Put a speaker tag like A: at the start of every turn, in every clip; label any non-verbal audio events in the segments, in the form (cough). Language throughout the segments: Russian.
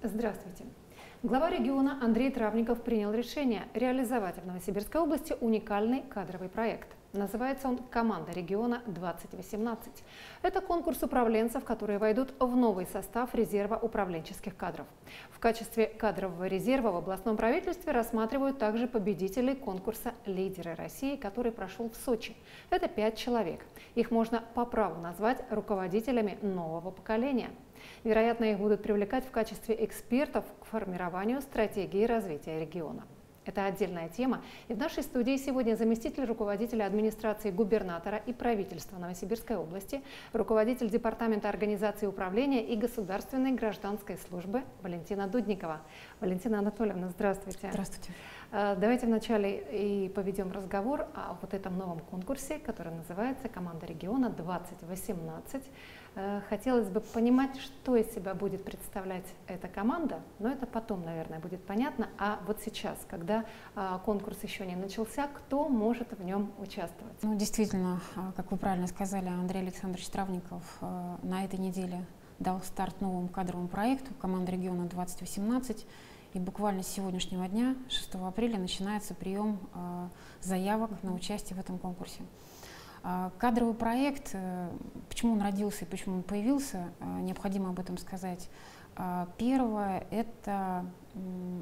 A: Здравствуйте. Глава региона Андрей Травников принял решение реализовать в Новосибирской области уникальный кадровый проект. Называется он «Команда региона 2018». Это конкурс управленцев, которые войдут в новый состав резерва управленческих кадров. В качестве кадрового резерва в областном правительстве рассматривают также победителей конкурса «Лидеры России», который прошел в Сочи. Это пять человек. Их можно по праву назвать руководителями нового поколения. Вероятно, их будут привлекать в качестве экспертов к формированию стратегии развития региона. Это отдельная тема. И в нашей студии сегодня заместитель руководителя администрации губернатора и правительства Новосибирской области, руководитель Департамента организации управления и государственной гражданской службы Валентина Дудникова. Валентина Анатольевна, здравствуйте.
B: Здравствуйте.
A: Э, давайте вначале и поведем разговор о вот этом новом конкурсе, который называется «Команда региона 2018». Э, хотелось бы понимать, что из себя будет представлять эта команда, но это потом, наверное, будет понятно. А вот сейчас, когда а, конкурс еще не начался, кто может в нем участвовать?
B: Ну, действительно, а, как вы правильно сказали, Андрей Александрович Травников э, на этой неделе дал старт новому кадровому проекту «Команда региона 2018». И буквально с сегодняшнего дня, 6 апреля, начинается прием э, заявок на участие в этом конкурсе. А, кадровый проект, э, почему он родился и почему он появился, э, необходимо об этом сказать. А, первое – это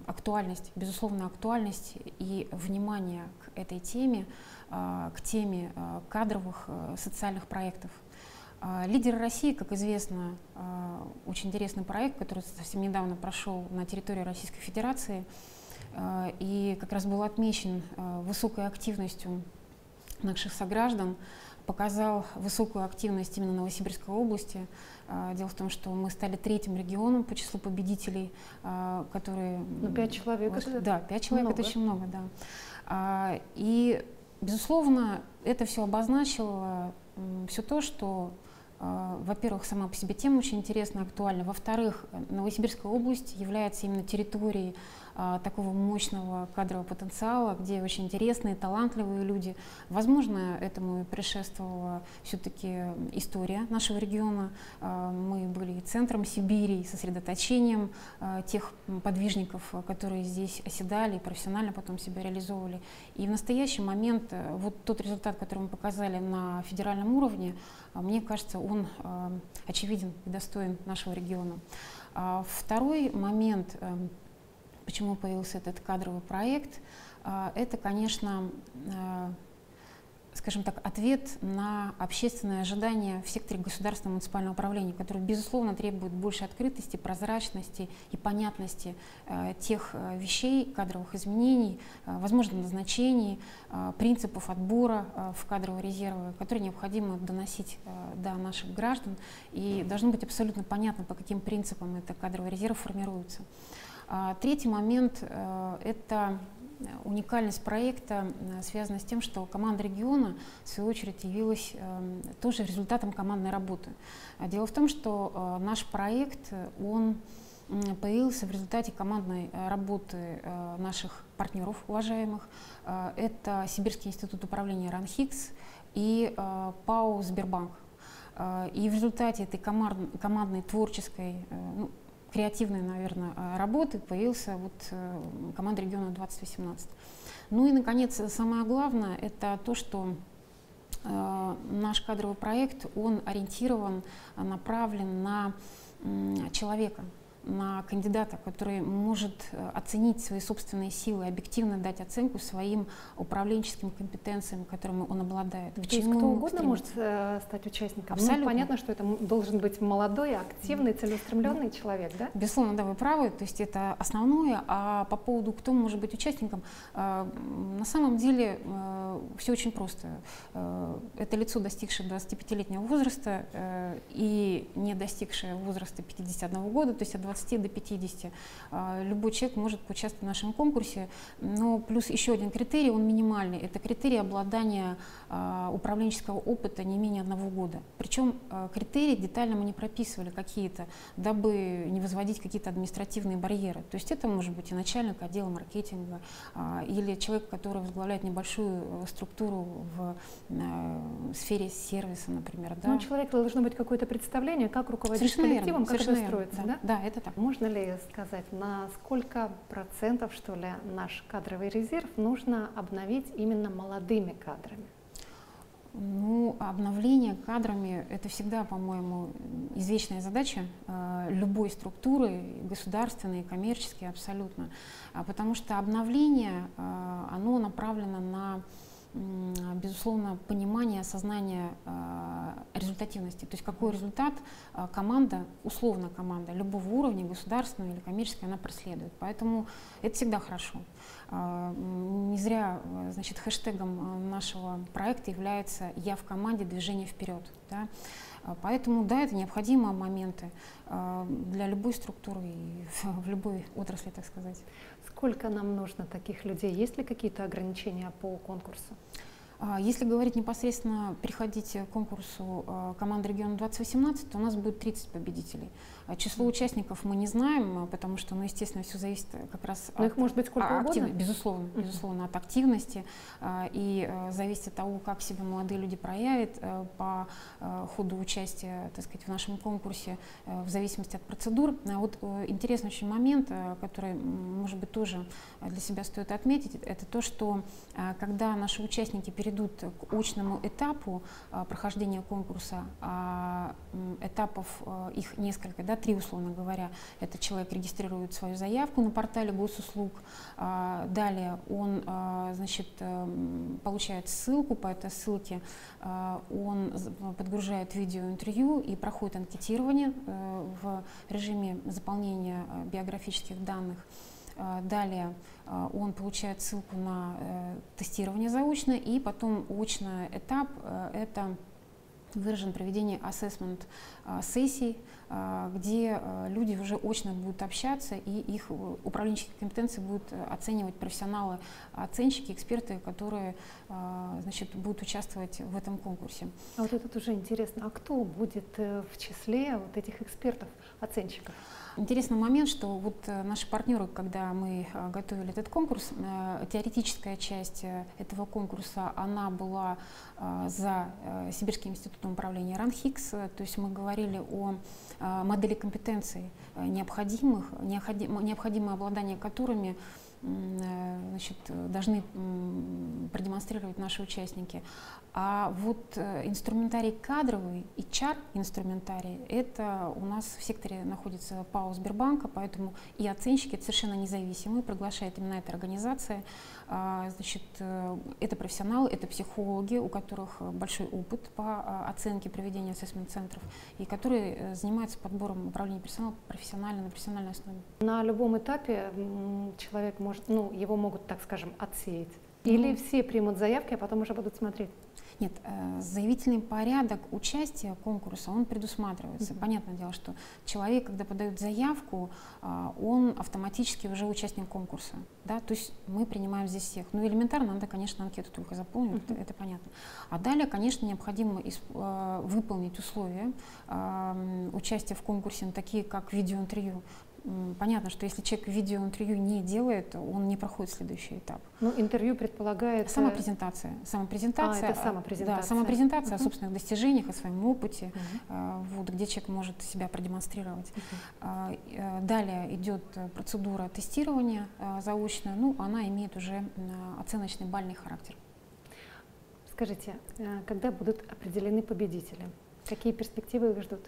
B: актуальность, безусловно, актуальность и внимание к этой теме, а, к теме кадровых социальных проектов. Лидеры России, как известно, очень интересный проект, который совсем недавно прошел на территории Российской Федерации и как раз был отмечен высокой активностью наших сограждан, показал высокую активность именно Новосибирской области. А, дело в том, что мы стали третьим регионом по числу победителей, а, которые...
A: Ну, пять человек
B: вот, это Да, пять человек много. это очень много, да. А, и, безусловно, это все обозначило все то, что во-первых, сама по себе тема очень интересна, актуальна. Во-вторых, Новосибирская область является именно территорией а, такого мощного кадрового потенциала, где очень интересные, талантливые люди. Возможно, этому и предшествовала все-таки история нашего региона. Мы были центром Сибири, сосредоточением тех подвижников, которые здесь оседали и профессионально потом себя реализовывали. И в настоящий момент э, вот тот результат, который мы показали на федеральном уровне, мне кажется, он очевиден и достоин нашего региона. Второй момент эм, почему появился этот кадровый проект, а, это, конечно, а, скажем так, ответ на общественные ожидания в секторе государственного муниципального управления, который, безусловно, требует больше открытости, прозрачности и понятности э, тех э, вещей, кадровых изменений, э, возможно, назначений, э, принципов отбора э, в кадровые резервы, которые необходимо доносить э, до наших граждан. И должно быть абсолютно понятно, по каким принципам это кадровый резерв формируется. А, третий момент э, – это уникальность проекта э, связана с тем, что команда региона, в свою очередь, явилась э, тоже результатом командной работы. Дело в том, что наш проект, он появился в результате командной работы наших партнеров уважаемых. Это Сибирский институт управления РАНХИКС и ПАО «Сбербанк». И в результате этой командной творческой, ну, креативной, наверное, а, работы появился вот э, команда региона 2018. Ну и, наконец, самое главное, это то, что э, наш кадровый проект, он ориентирован, направлен на человека, кандидата, который может э, оценить свои собственные силы, объективно дать оценку своим управленческим компетенциям, которыми он обладает.
A: То есть кто угодно может э, стать участником? Ну, Абсолютно. Ну, понятно, что это должен быть молодой, активный, целеустремленный человек, да?
B: Безусловно, да, вы правы, то есть это основное. А по поводу, кто может быть участником, э, на самом деле все очень просто. Это лицо, достигшее 25-летнего возраста и не достигшее возраста 51 года, то есть от 20 20 до 50. А, любой человек может поучаствовать в нашем конкурсе. Но плюс еще один критерий, он минимальный. Это критерий обладания а, управленческого опыта не менее одного года. Причем а, критерии детально мы не прописывали какие-то, дабы не возводить какие-то административные барьеры. То есть это может быть и начальник отдела маркетинга, или человек, который возглавляет небольшую э, структуру в э, сфере сервиса, например.
A: Да? Ну, у человека должно быть какое-то представление, как руководить
B: Совершенно
A: коллективом,
B: верно,
A: как это строится.
B: Да, да? да, это так.
A: Можно ли сказать, на сколько процентов, что ли, наш кадровый резерв нужно обновить именно молодыми кадрами?
B: Ну, обновление кадрами – это всегда, по-моему, извечная задача э, любой структуры, государственной, коммерческой, абсолютно. А потому что обновление, э, оно направлено на безусловно, понимание, осознание э, результативности. То есть какой результат э, команда, условно команда любого уровня, государственного или коммерческого, она преследует. Поэтому это всегда хорошо. Э, не зря значит, хэштегом нашего проекта является «Я в команде. Движение вперед». Да? Поэтому, да, это необходимые моменты для любой структуры и (laughs) в любой отрасли, так сказать.
A: Сколько нам нужно таких людей? Есть ли какие-то ограничения по конкурсу?
B: А, если говорить непосредственно, переходите к конкурсу а, команды региона 2018, то у нас будет 30 победителей. А число участников мы не знаем, потому что, ну, естественно, все зависит как раз
A: Но от их может быть сколько актив... угодно?
B: Безусловно, безусловно, от активности и зависит от того, как себя молодые люди проявят по ходу участия, так сказать, в нашем конкурсе, в зависимости от процедур. Вот э, интересный очень момент, который, может быть, тоже для себя стоит отметить, это то, что когда наши участники перейдут к очному этапу прохождения конкурса, этапов их несколько, да, три, условно говоря. Это человек регистрирует свою заявку на портале госуслуг, а, далее он а, значит, эм, получает ссылку, по этой ссылке а, он подгружает видеоинтервью и проходит анкетирование э, в режиме заполнения э, биографических данных. Далее он получает ссылку на э, тестирование заочно, и потом очный этап – это выражен проведение assessment сессий, где а, люди уже очно будут общаться, и их управленческие компетенции будут э, оценивать профессионалы, оценщики, эксперты, которые а, значит, будут участвовать в этом конкурсе.
A: А вот это тоже интересно. А кто будет э, в числе вот этих экспертов, оценщиков?
B: Интересный момент, что вот э, наши партнеры, когда мы э, готовили этот конкурс, э, теоретическая часть этого конкурса, она была за Сибирским институтом управления РАНХИКС, то есть мы говорили о модели компетенций необходимых, необходимое обладание которыми значит, должны продемонстрировать наши участники. А вот э, инструментарий кадровый, HR инструментарий, это у нас в секторе находится ПАО Сбербанка, поэтому и оценщики это совершенно независимые, приглашает именно эта организация. А, значит, э, это профессионалы, это психологи, у которых большой опыт по а, оценке проведения ассессмент-центров и которые э, занимаются подбором управления персоналом профессионально, на профессиональной основе.
A: На любом этапе человек может, ну, его могут, так скажем, отсеять. Или ну, все примут заявки, а потом уже будут смотреть?
B: Нет, э, заявительный порядок участия конкурса, он предусматривается. Mm-hmm. Понятное дело, что человек, когда подает заявку, а, он автоматически уже участник конкурса. Да? То есть мы принимаем здесь всех. Ну, элементарно, надо, конечно, анкету только заполнить, mm-hmm. это, понятно. А далее, конечно, необходимо э, выполнить условия э, участия в конкурсе, такие как видеоинтервью понятно, что если человек видеоинтервью не делает, он не проходит следующий этап.
A: Ну, интервью предполагает...
B: Самопрезентация. Самопрезентация.
A: А, это самопрезентация.
B: Да, самопрезентация uh-huh. о собственных достижениях, о своем опыте, uh-huh. вот, где человек может себя продемонстрировать. Uh-huh. Далее идет процедура тестирования а, заочная, ну, она имеет уже оценочный бальный характер.
A: Скажите, когда будут определены победители? Какие перспективы их ждут?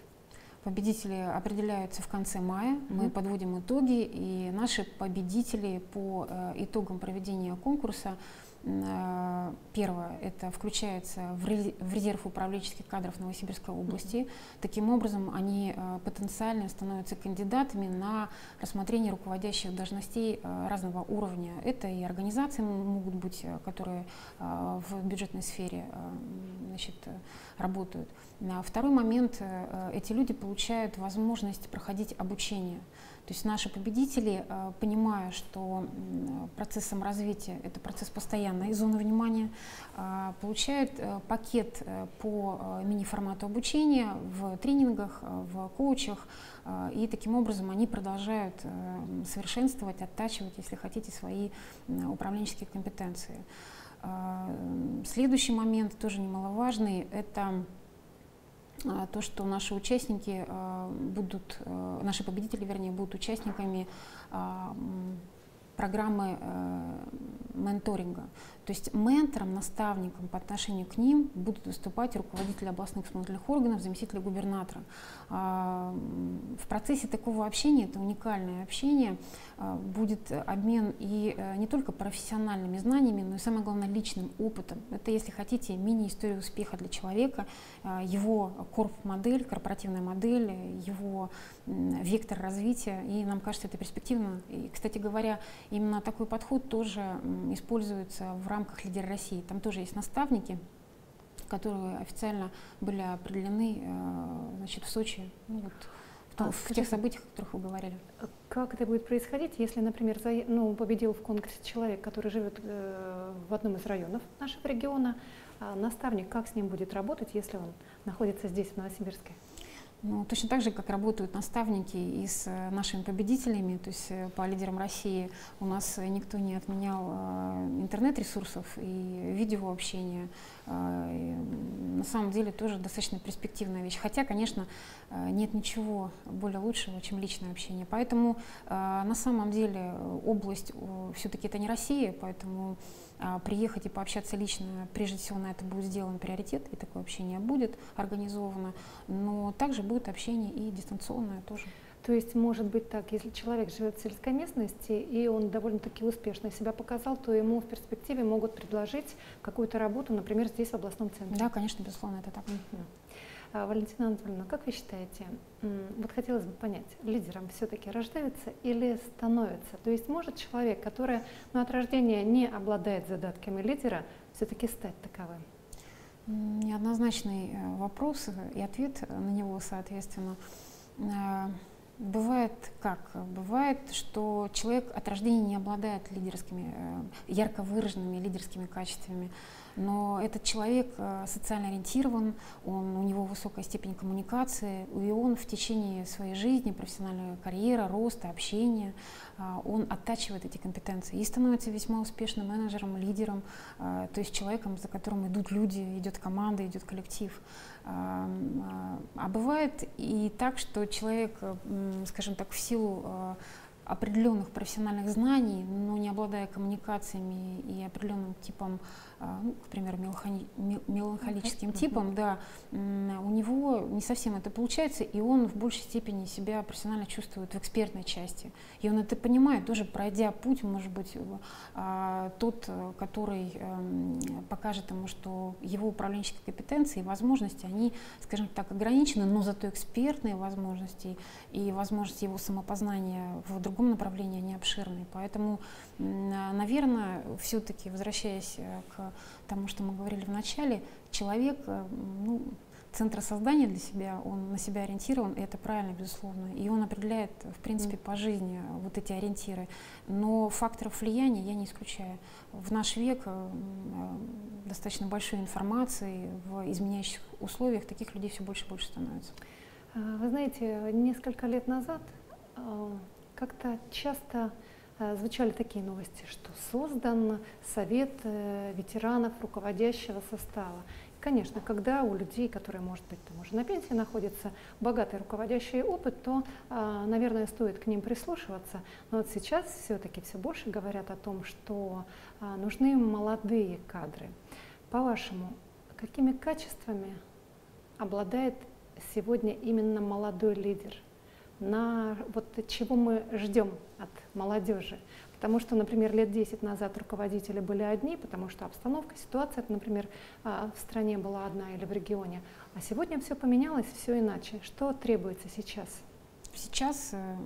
B: Победители определяются в конце мая. Mm-hmm. Мы подводим итоги, и наши победители по э, итогам проведения конкурса Э, первое, это включается в резерв управленческих кадров Новосибирской области. Mm-hmm. Таким образом, они э, потенциально становятся кандидатами на рассмотрение руководящих должностей разного уровня. Это и организации могут быть, которые в бюджетной сфере значит, работают. Второй момент, эти люди получают возможность проходить обучение. То есть наши победители, э, понимая, что процессом развития это процесс постоянной зоны внимания, э, получают э, пакет по мини-формату обучения в тренингах, в коучах, и таким образом они продолжают совершенствовать, оттачивать, если хотите, свои управленческие компетенции. Следующий момент, тоже немаловажный, это то, что наши участники будут, наши победители, вернее, будут участниками программы менторинга. То есть ментором, наставником по отношению к ним будут выступать руководители областных исполнительных органов, заместители губернатора. А, в процессе такого общения, это уникальное общение, а, будет обмен и э, не только профессиональными знаниями, но и самое главное личным опытом. Это, если хотите, мини-история успеха для человека, а, его корп-модель, корпоративная модель, его вектор развития. И нам кажется, это перспективно. И, кстати говоря, именно такой подход тоже используется в рамках рамках «Лидер России». Там тоже есть наставники, которые официально были определены э, значит, в Сочи, ну, вот, а, в тех событиях, о которых вы говорили.
A: Как это будет происходить, если, например, за, ну, победил в конкурсе человек, который живет э, в одном из районов нашего региона, а наставник как с ним будет работать, если он находится здесь, в Новосибирске?
B: Ну, точно так же, как работают наставники и с э, нашими победителями, то есть э, по лидерам России у нас никто не отменял э, интернет-ресурсов и видеообщения. На самом деле тоже достаточно перспективная вещь. Хотя, конечно, нет ничего более лучшего, чем личное общение. Поэтому на самом деле область все-таки это не Россия, поэтому приехать и пообщаться лично, прежде всего на это будет сделан приоритет, и такое общение будет организовано, но также будет общение и дистанционное тоже.
A: То есть может быть так, если человек живет в сельской местности и он довольно-таки успешно себя показал, то ему в перспективе могут предложить какую-то работу, например, здесь в областном центре.
B: Да, конечно, безусловно, это так.
A: А, Валентина Анатольевна, как вы считаете, вот хотелось бы понять, лидером все-таки рождаются или становятся? То есть может человек, который ну, от рождения не обладает задатками лидера, все-таки стать таковым?
B: Неоднозначный э, вопрос и ответ на него, соответственно. Бывает как? Бывает, что человек от рождения не обладает лидерскими, э, ярко выраженными лидерскими качествами но этот человек э, социально ориентирован, он, у него высокая степень коммуникации, и он в течение своей жизни, профессиональной карьеры, роста, общения, э, он оттачивает эти компетенции и становится весьма успешным менеджером, лидером, то есть человеком, за которым идут люди, идет команда, идет коллектив. А бывает и так, что человек, скажем так, в силу определенных профессиональных знаний, но не обладая коммуникациями и определенным типом а, ну, к примеру, меланхоли, меланхолическим типом, да, у него не совсем это получается, и он в большей степени себя профессионально чувствует в экспертной части. И он это понимает, тоже пройдя путь, может быть, а, тот, который эм, покажет ему, что его управленческие компетенции и возможности, они, скажем так, ограничены, но зато экспертные возможности и возможности его самопознания в другом направлении, они обширные. Поэтому, наверное, все-таки, возвращаясь э, к тому, что мы говорили в начале, человек, э, ну, центр создания для себя, он на себя ориентирован, и это правильно, безусловно. И он определяет, в принципе, по жизни вот эти ориентиры. Но факторов влияния я не исключаю. В наш век э, достаточно большой информации, в изменяющих условиях таких людей все больше и больше становится.
A: А, вы знаете, несколько лет назад э, как-то часто Э, звучали такие новости, что создан совет э, ветеранов руководящего состава. Конечно, когда у людей, которые, может быть, там уже на пенсии находятся, богатый руководящий опыт, то, э, наверное, стоит к ним прислушиваться. Но вот сейчас все-таки все больше говорят о том, что нужны молодые кадры. По-вашему, какими качествами обладает сегодня именно молодой лидер – на вот чего мы ждем от молодежи. Потому что, например, лет 10 назад руководители были одни, потому что обстановка, ситуация, например, а, в стране была одна или в регионе. А сегодня все поменялось, все иначе. Что требуется сейчас?
B: Сейчас, э,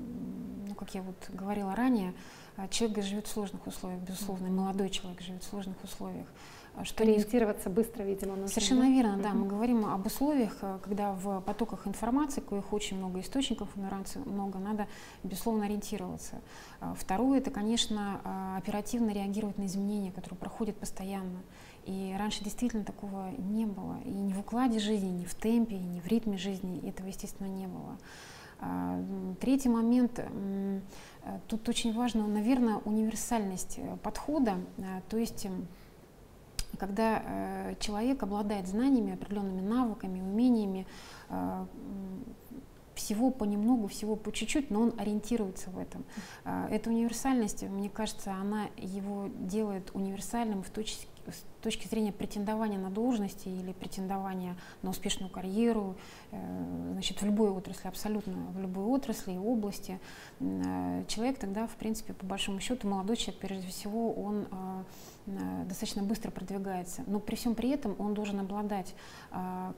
B: как я вот говорила ранее, э, человек живет в сложных условиях, безусловно, молодой человек живет в сложных условиях.
A: А что Ориентироваться быстро, видимо, нужно.
B: Совершенно да? верно, да. Мы говорим об условиях, э, когда в потоках информации, коих очень много источников информации, много, надо, безусловно, ориентироваться. А второе, это, конечно, а, оперативно реагировать на изменения, которые проходят постоянно. И раньше действительно такого не было. И ни в укладе жизни, ни в темпе, ни в ритме жизни этого, естественно, не было. Третий момент, э, тут очень важно, наверное, универсальность э, подхода, то есть когда э, человек обладает знаниями, определенными навыками, умениями, э, всего понемногу, всего по чуть-чуть, но он ориентируется в этом. Эта универсальность, мне кажется, она его делает универсальным в точке с точки зрения претендования на должности или претендования на успешную карьеру, э, значит, в любой отрасли, абсолютно в любой отрасли и области, э, человек тогда, в принципе, по большому счету, молодой человек, прежде всего, он э, достаточно быстро продвигается. Но при всем при этом он должен обладать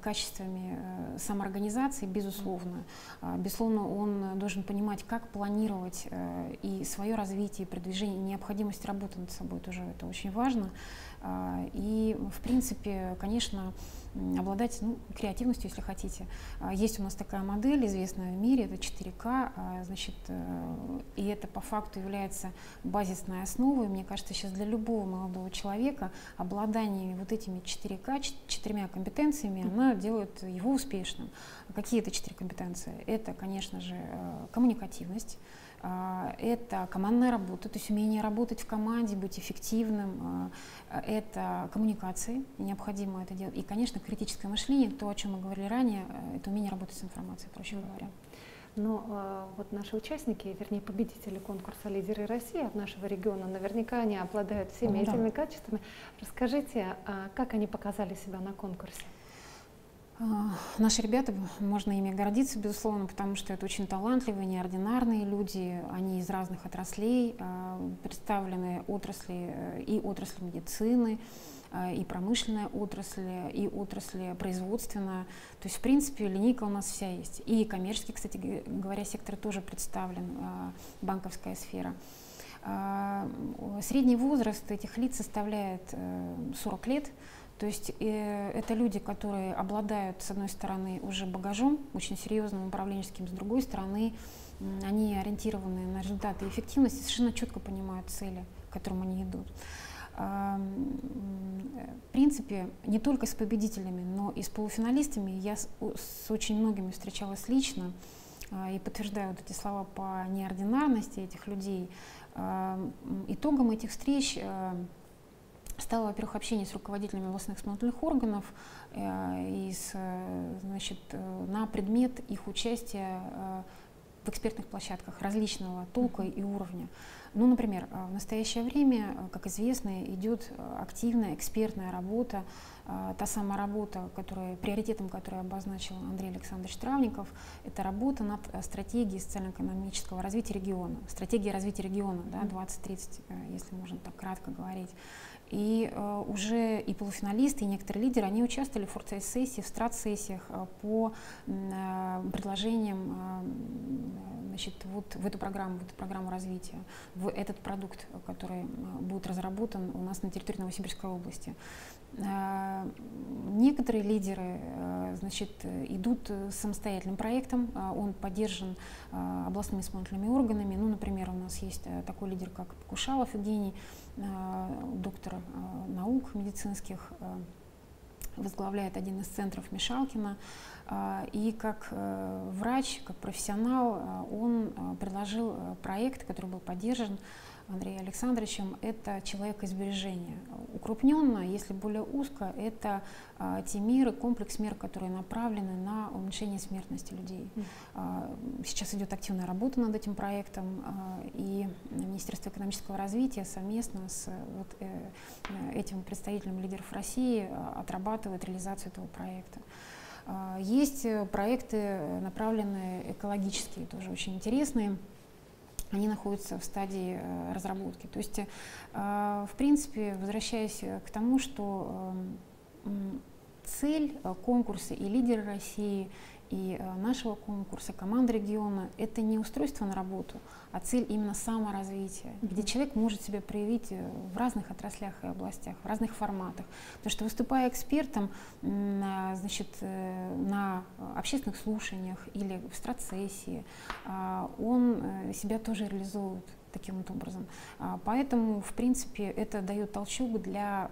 B: качествами самоорганизации, безусловно. Безусловно, он должен понимать, как планировать и свое развитие, и продвижение, необходимость работы над собой тоже это очень важно. А, и, в принципе, конечно, обладать ну, креативностью, если хотите. А, есть у нас такая модель, известная в мире, это 4К, а, значит, э, и это по факту является базисной основой. Мне кажется, сейчас для любого молодого человека обладание вот этими 4К, четырьмя компетенциями, она делает его успешным. Какие это четыре компетенции? Это, конечно же, э, коммуникативность, это командная работа, то есть умение работать в команде, быть эффективным, а, это коммуникации, необходимо это делать. И, конечно, критическое мышление, то, о чем мы говорили ранее, э, это умение работать с информацией, проще говоря.
A: Но э, вот наши участники, вернее победители конкурса «Лидеры России» от нашего региона, наверняка они обладают всеми ну, этими да. качествами. Расскажите, а как они показали себя на конкурсе?
B: А, наши ребята, можно ими гордиться, безусловно, потому что это очень талантливые, неординарные люди. Они из разных отраслей, а, представлены отрасли э, и отрасли медицины, а, и промышленная отрасль, и отрасли производственная. То есть, в принципе, линейка у нас вся есть. И коммерческий, кстати говоря, сектор тоже представлен, банковская сфера. Средний возраст этих лиц составляет 40 э, лет. То есть э, это люди, которые обладают, с одной стороны, уже багажом, очень серьезным управленческим, с другой стороны, э, они ориентированы на результаты и эффективность, совершенно четко понимают цели, к которым они идут. Э, в принципе, не только с победителями, но и с полуфиналистами я с, с очень многими встречалась лично э, и подтверждаю вот эти слова по неординарности этих людей. Итогом этих встреч стало, во-первых, общение с руководителями областных исполнительных органов э, и с, э, значит, э, на предмет их участия э, в экспертных площадках различного толка и уровня. Ну, например, э, в настоящее время, как известно, идет активная экспертная работа, та самая работа, которая, приоритетом которой обозначил Андрей Александрович Травников, это работа над стратегией социально-экономического развития региона, стратегия развития региона да, 2030, если можно так кратко говорить. И э, уже и полуфиналисты, и некоторые лидеры, они участвовали в форцейс-сессии, в страт-сессиях э, по э, предложениям э, значит, вот в эту программу, в эту программу развития, в этот продукт, который э, будет разработан у нас на территории Новосибирской области. Э, некоторые лидеры э, значит, идут самостоятельным проектом, он поддержан областными исполнительными органами. Ну, например, у нас есть такой лидер, как Кушалов Евгений, доктор наук медицинских, возглавляет один из центров Мишалкина. И как врач, как профессионал, он предложил проект, который был поддержан Андреем Александровичем, это человекоизбережение. Укрупненно, если более узко, это а, те меры, комплекс мер, которые направлены на уменьшение смертности людей. А, сейчас идет активная работа над этим проектом, а, и Министерство экономического развития совместно с вот, э, этим представителем лидеров России а, отрабатывает реализацию этого проекта. А, есть проекты, направленные экологические, тоже очень интересные они находятся в стадии э, разработки. То есть, э, в принципе, возвращаясь к тому, что эм, цель э, конкурса и лидеры России и э, нашего конкурса, команды региона, это не устройство на работу, а цель именно саморазвития, mm-hmm. где человек может себя проявить э, в разных отраслях и областях, в разных форматах. Потому что выступая экспертом значит, э, на общественных слушаниях или в страцессии, он себя тоже реализует таким вот образом. Поэтому, в принципе, это дает толчок для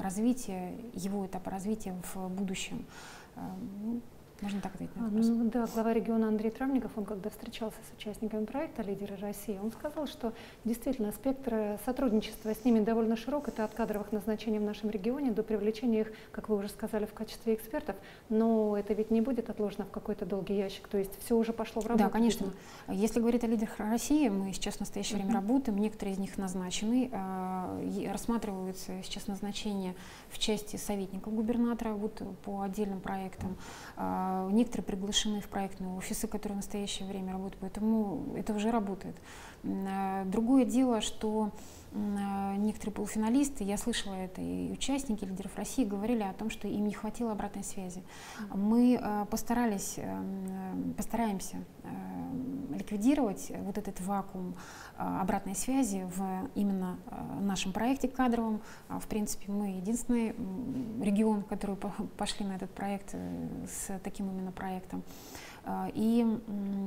B: развития, его этапа развития в будущем. Можно так ответить
A: на вопрос. Ну, да, глава региона Андрей Травников, он когда встречался с участниками проекта «Лидеры России», он сказал, что действительно спектр сотрудничества с ними довольно широк. Это от кадровых назначений в нашем регионе до привлечения их, как вы уже сказали, в качестве экспертов. Но это ведь не будет отложено в какой-то долгий ящик. То есть все уже пошло в работу.
B: Да, конечно. Если говорить о лидерах России, мы сейчас в настоящее время работаем. Некоторые из них назначены. Э, рассматриваются сейчас назначения в части советников губернатора вот по отдельным проектам. А, некоторые приглашены в проектные офисы, которые в настоящее время работают, поэтому это уже работает. А, другое дело, что а, некоторые полуфиналисты, я слышала это, и участники лидеров России говорили о том, что им не хватило обратной связи. Мы постарались, постараемся ликвидировать вот этот вакуум обратной связи в именно нашем проекте кадровом. В принципе, мы единственный регион, который (laughs) пошли на этот проект э, с таким именно проектом. А, и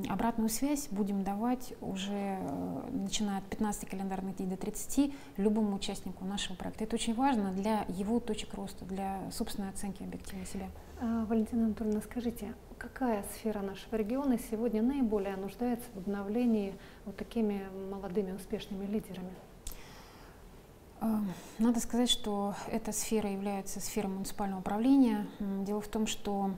B: обратную связь будем давать уже э, начиная от 15 календарных дней до 30 любому участнику нашего проекта. Это очень важно для его точек роста, для собственной оценки объективно себя.
A: А, Валентина Анатольевна, скажите, какая сфера нашего региона сегодня наиболее нуждается в обновлении вот такими молодыми успешными лидерами?
B: А, надо сказать, что эта сфера является сферой муниципального управления. Дело в том, что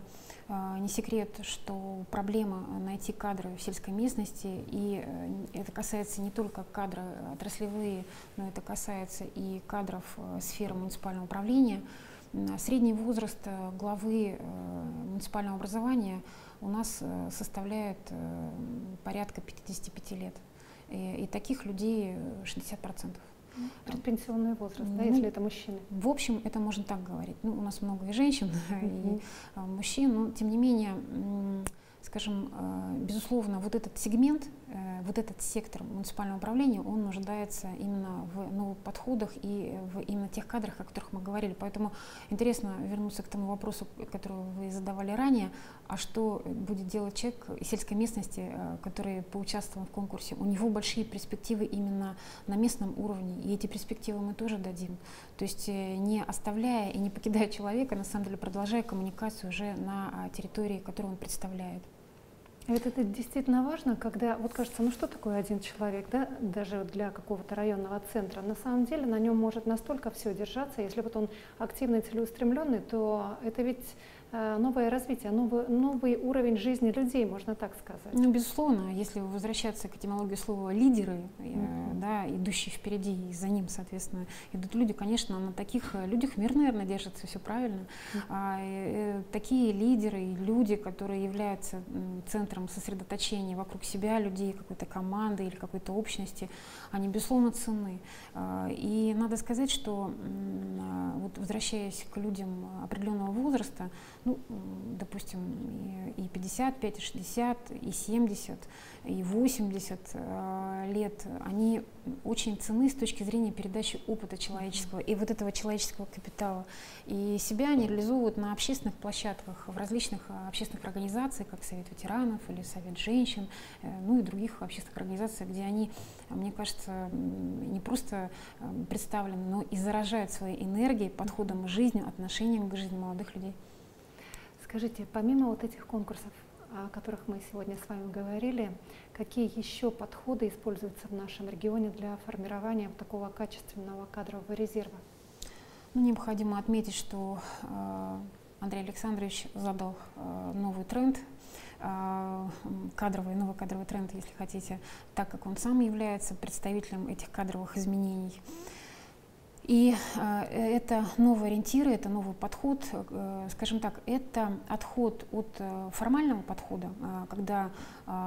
B: а, не секрет, что проблема найти кадры в сельской местности, и э, это касается не только кадры отраслевые, но это касается и кадров э, сферы муниципального управления. Средний возраст э, главы муниципального образования у нас составляет порядка 55 лет. И, и таких людей 60%.
A: Предпенсионный возраст, да, ну, если это мужчины?
B: В общем, это можно так говорить. Ну, у нас много и женщин, (laughs) и мужчин, но тем не менее скажем, э, безусловно, вот этот сегмент, э, вот этот сектор муниципального управления, он нуждается именно в новых подходах и в именно тех кадрах, о которых мы говорили. Поэтому интересно вернуться к тому вопросу, который вы задавали ранее, а что будет делать человек из сельской местности, э, который поучаствовал в конкурсе. У него большие перспективы именно на местном уровне, и эти перспективы мы тоже дадим. То есть не оставляя и не покидая человека, на самом деле продолжая коммуникацию уже на территории, которую он представляет.
A: Это, это действительно важно, когда, вот кажется, ну что такое один человек, да, даже для какого-то районного центра. На самом деле на нем может настолько все держаться, если вот он активный, целеустремленный, то это ведь новое развитие, новый, новый уровень жизни людей, можно так сказать.
B: Ну, безусловно, если возвращаться к этимологии слова лидеры, mm-hmm. да, идущие впереди, и за ним, соответственно, идут люди, конечно, на таких э, людях мир, наверное, держится, все правильно. Mm-hmm. А, э, такие лидеры и люди, которые являются центром сосредоточения вокруг себя людей, какой-то команды или какой-то общности, они, безусловно, ценны. А, и надо сказать, что а, вот возвращаясь к людям определенного возраста, ну, допустим, и 55, и 60, и 70, и 80 э, лет, они очень ценны с точки зрения передачи опыта человеческого и вот этого человеческого капитала. И себя они реализуют на общественных площадках, в различных э, общественных организациях, как Совет ветеранов или Совет женщин, э, ну и других общественных организаций, где они, мне кажется, не просто представлены, но и заражают своей энергией, подходом к жизни, отношением к жизни молодых людей.
A: Скажите, помимо вот этих конкурсов, о которых мы сегодня с вами говорили, какие еще подходы используются в нашем регионе для формирования такого качественного кадрового резерва?
B: Ну, необходимо отметить, что э, Андрей Александрович задал э, новый тренд, э, кадровый, новый кадровый тренд, если хотите, так как он сам является представителем этих кадровых изменений. И э, это новые ориентиры, это новый подход, э, скажем так, это отход от э, формального подхода, когда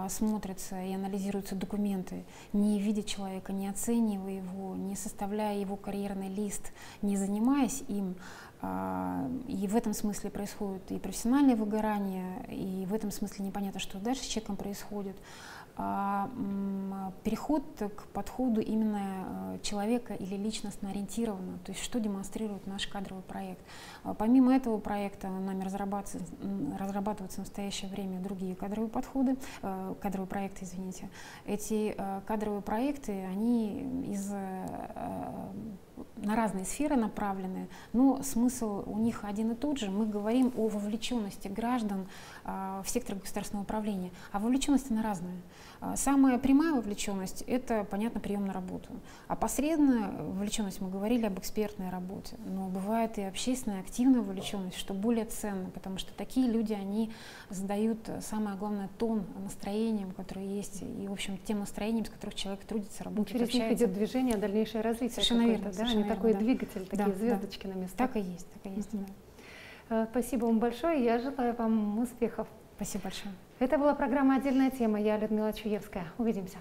B: смотрятся и анализируются документы, не видя человека, не оценивая его, не составляя его карьерный лист, не занимаясь им. И в этом смысле происходит и профессиональное выгорание, и в этом смысле непонятно, что дальше с человеком происходит. А, переход к подходу именно э, человека или личностно ориентированного, то есть что демонстрирует наш кадровый проект. А, помимо этого проекта нами разрабатываются, разрабатываются в настоящее время другие кадровые подходы, э, кадровые проекты, извините. Эти э, кадровые проекты, они из на разные сферы направлены, но смысл у них один и тот же. Мы говорим о вовлеченности граждан в сектор государственного управления, а вовлеченность она разная. Самая прямая вовлеченность – это, понятно, прием на работу. А посредная вовлеченность, мы говорили об экспертной работе, но бывает и общественная активная вовлеченность, что более ценно, потому что такие люди, они задают самое главное тон настроением, которое есть, и, в общем, тем настроением, с которых человек трудится, работает,
A: Через общается. них идет движение, дальнейшее развитие.
B: Совершенно верно. Да?
A: Верно, такой да. двигатель, такие да, звездочки
B: да.
A: на местах.
B: Так и есть, так и есть. Mm-hmm.
A: Да. Спасибо вам большое. Я желаю вам успехов.
B: Спасибо большое.
A: Это была программа «Отдельная тема». Я Людмила Чуевская. Увидимся.